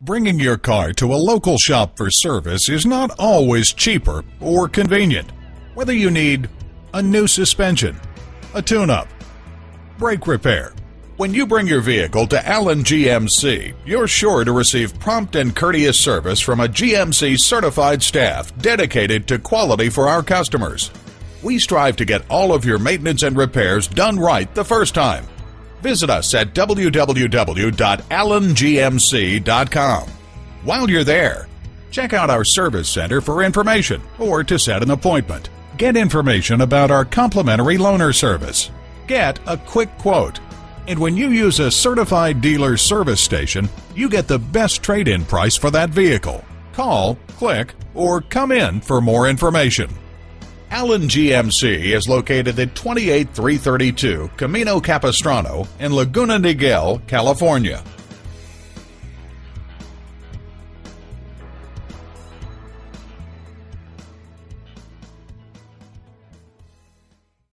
Bringing your car to a local shop for service is not always cheaper or convenient. Whether you need a new suspension, a tune up, brake repair, when you bring your vehicle to Allen GMC, you're sure to receive prompt and courteous service from a GMC certified staff dedicated to quality for our customers. We strive to get all of your maintenance and repairs done right the first time. Visit us at www.allengmc.com. While you're there, check out our service center for information or to set an appointment. Get information about our complimentary loaner service. Get a quick quote and when you use a certified dealer service station, you get the best trade in price for that vehicle. Call, click, or come in for more information. Allen GMC is located at 28332 Camino Capistrano in Laguna Niguel, California.